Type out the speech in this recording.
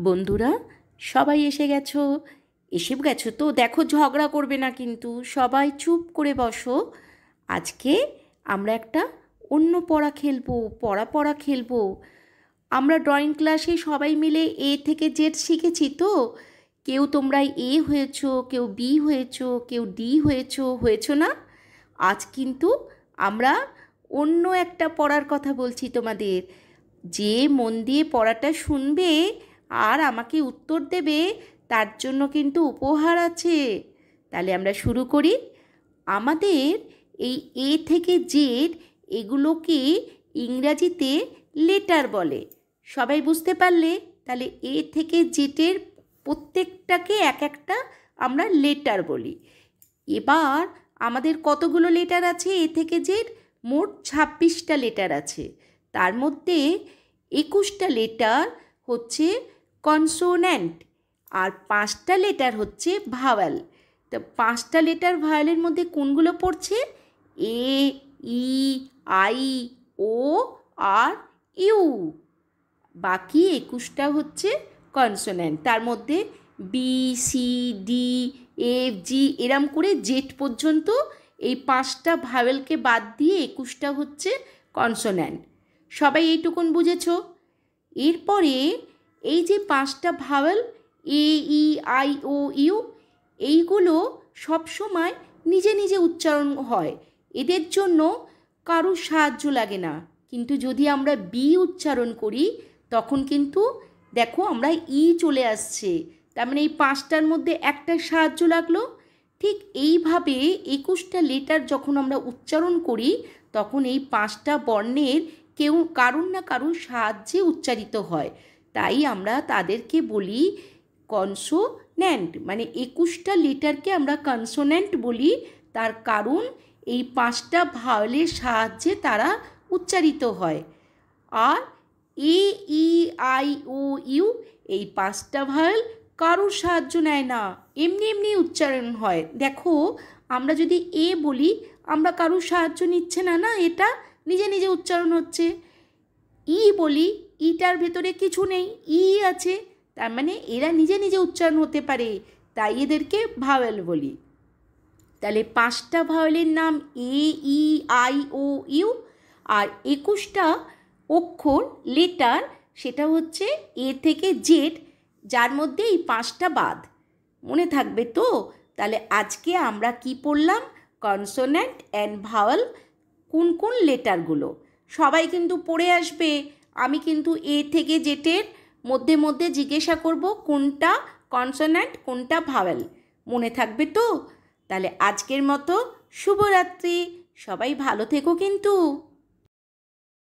বন্ধুরা, সবাই এসে গেছো? এসে গেছো তো? দেখো, ঝগড়া করবে না কিন্তু। সবাই চুপ করে বসো। আজকে আমরা একটা অন্য পড়া খেলব, পড়া পড়া খেলব। আমরা ড্রয়িং ক্লাসে সবাই মিলে এ থেকে জেড শিখেছি তো? কেউ তোমরা এ হয়েছো, কেউ বি হয়েছো, কেউ ডি হয়েছো হয়েছো না? আজ কিন্তু আমরা অন্য একটা পড়ার কথা বলছি তোমাদের। যে মন দিয়ে পড়াটা শুনবে আর আমাকে উত্তর দেবে, তার জন্য কিন্তু উপহার আছে। তাহলে আমরা শুরু করি। আমাদের এই এ থেকে জেড এগুলোকে ইংরাজিতে লেটার বলে। সবাই বুঝতে পারলে? তাহলে এ থেকে জেটের প্রত্যেকটাকে এক একটা আমরা লেটার বলি। এবার আমাদের কতগুলো লেটার আছে এ থেকে জেড মোট ছাব্বিশটা লেটার আছে। তার মধ্যে একুশটা লেটার হচ্ছে কনসোন্যান্ট। আর পাঁচটা লেটার হচ্ছে ভাওয়াল। তো পাঁচটা লেটার ভাওয়ালের মধ্যে কোনগুলো পড়ছে? এ, ই, আই, ও, আর, ইউ। বাকি একুশটা হচ্ছে কনসোন্যান্ট। তার মধ্যে B, C, D F, G এরম করে জেট পর্যন্ত এই পাঁচটা ভাওয়েলকে বাদ দিয়ে একুশটা হচ্ছে কনসোন্যান্ট। সবাই এইটুকুন বুঝেছ? এরপরে এই যে পাঁচটা vowel, A, E, I, O, U, এইগুলো সবসময় নিজে নিজে উচ্চারণ হয়। এদের জন্য কারও সাহায্য লাগে না। কিন্তু যদি আমরা বি উচ্চারণ করি, তখন কিন্তু দেখো আমরা ই চলে আসছে। তার মানে এই পাঁচটার মধ্যে একটা সাহায্য লাগল। ঠিক এইভাবে একুশটা লেটার যখন আমরা উচ্চারণ করি, তখন এই পাঁচটা বর্ণের কেউ কারুর না কারুর সাহায্যে উচ্চারিত হয়। তাই আমরা তাদেরকে বলি কনসোন্যান্ট মানে একুশটা লেটারকে আমরা কনসোন্যান্ট বলি। তার কারণ এই পাঁচটা ভাওয়েলের সাহায্যে তারা উচ্চারিত হয়। আর এ, ই, আই, ও, ইউ এই পাঁচটা ভাওয়েল কারোর সাহায্য নেয় না। এমনি এমনি উচ্চারণ হয়। দেখো, আমরা যদি এ বলি, আমরা কারোর সাহায্য নিচ্ছে না না? এটা নিজে নিজে উচ্চারণ হচ্ছে। ই বলি ইটার ভেতরে কিছু নেই, ই আছে। তার মানে এরা নিজে নিজে উচ্চারণ হতে পারে, তাই এদেরকে ভাওয়েল বলি। তাহলে পাঁচটা ভাওয়েলের নাম এ, ই, আই, ও, ইউ আর একুশটা অক্ষর, লেটার, সেটা হচ্ছে এ থেকে জেড, যার মধ্যে এই পাঁচটা বাদ। মনে থাকবে তো? তাহলে আজকে আমরা কি পড়লাম? কনসোন্যান্ট অ্যান্ড ভাওয়াল, কোন কোন লেটারগুলো? সবাই কিন্তু পড়ে আসবে। আমি কিন্তু এ থেকে জেটের মধ্যে মধ্যে জিজ্ঞাসা করব কোনটা কনসোন্যান্ট, কোনটা ভাওয়েল। মনে থাকবে তো? তাহলে আজকের মতো শুভরাত্রি। সবাই ভালো থেকো কিন্তু।